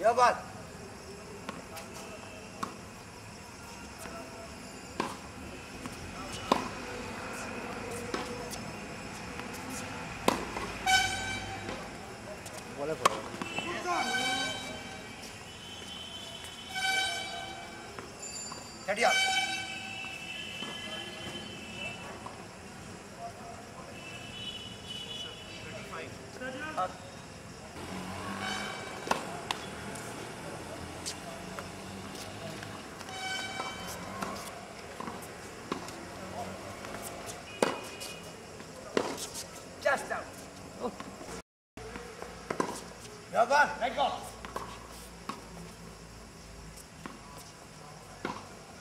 क्या बात? बोले बोले।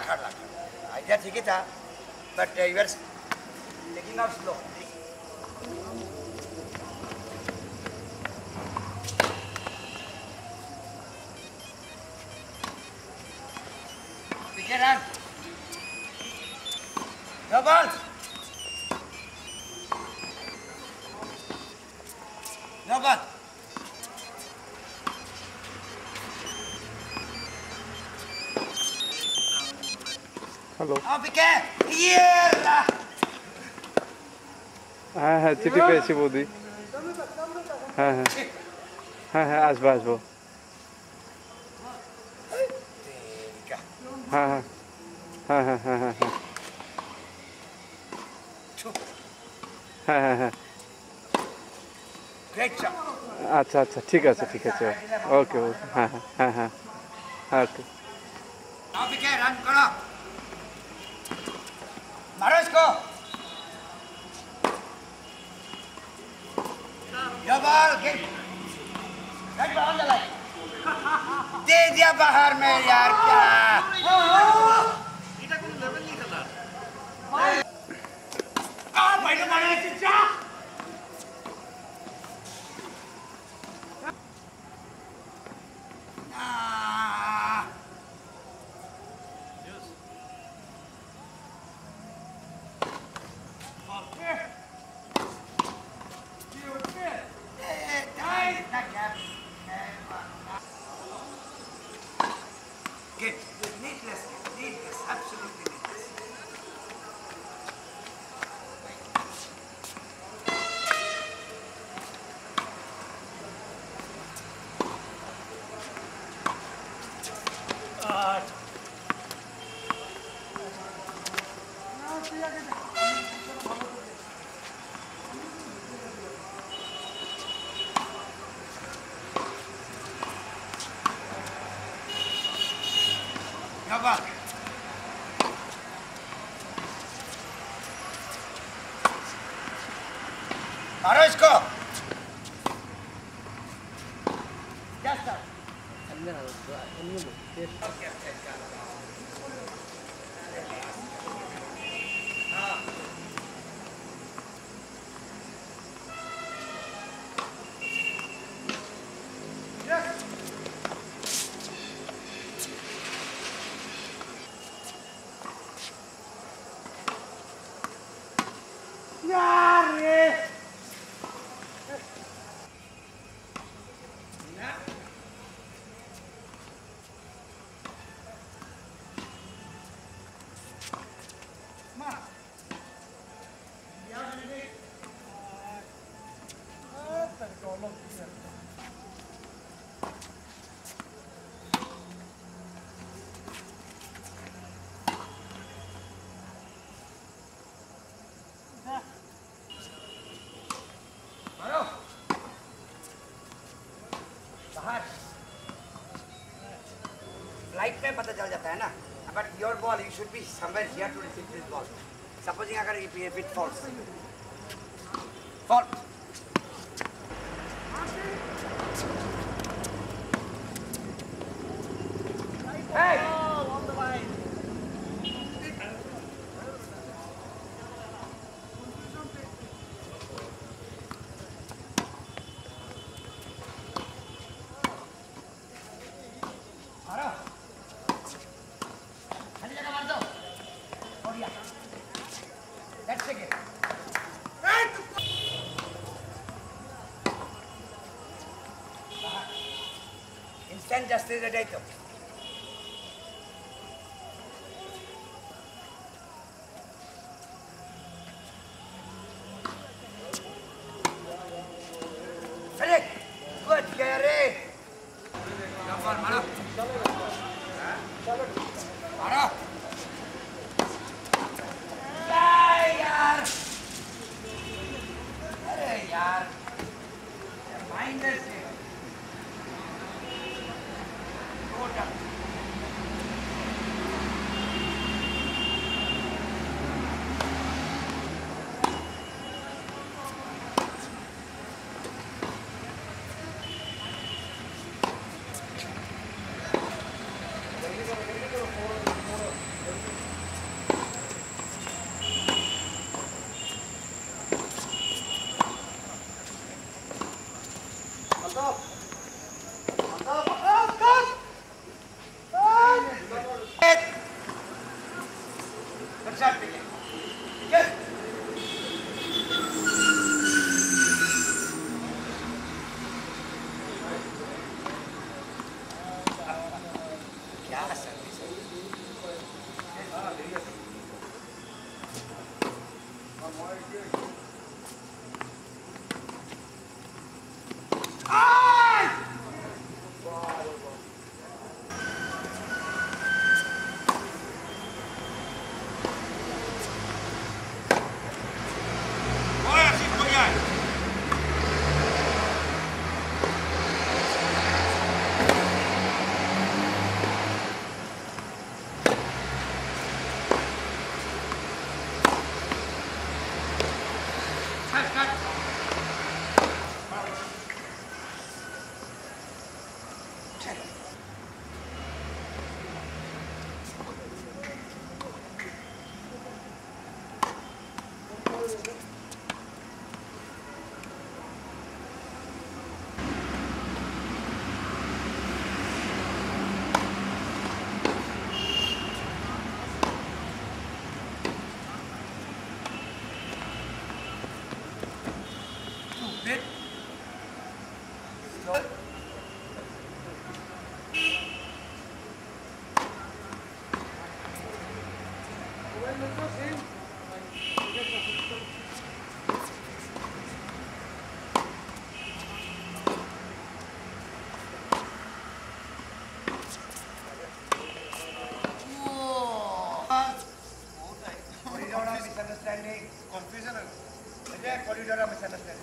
खड़ला आइडिया ठीक ही था but you are taking out slow Gerard. हाँ हाँ चिट्ठी पे ऐसी बोली? हाँ हाँ। हाँ हाँ आज बाज बो हाँ हाँ हाँ हाँ हाँ हाँ हाँ হ্যাঁ হ্যাঁ হ্যাঁ আচ্ছা আচ্ছা ঠিক আছে ঠিক আছে ওকে ওকে হ্যাঁ হ্যাঁ হ্যাঁ হ্যাঁ ওকে Yeah, ball, okay. Right, ball on the line. दे दिया बाहर में यार क्या? आ भाई तो चिच्चा get needless, needless, absolutely needless. God. かん。荒石か Yeah! है ना। But your ball you should be somewhere here to receive this ball supposing अगर इफ़ इट फॉल्स फॉल जस्ते जाए तो Misunderstanding. Confusion Is there a corridor of misunderstanding?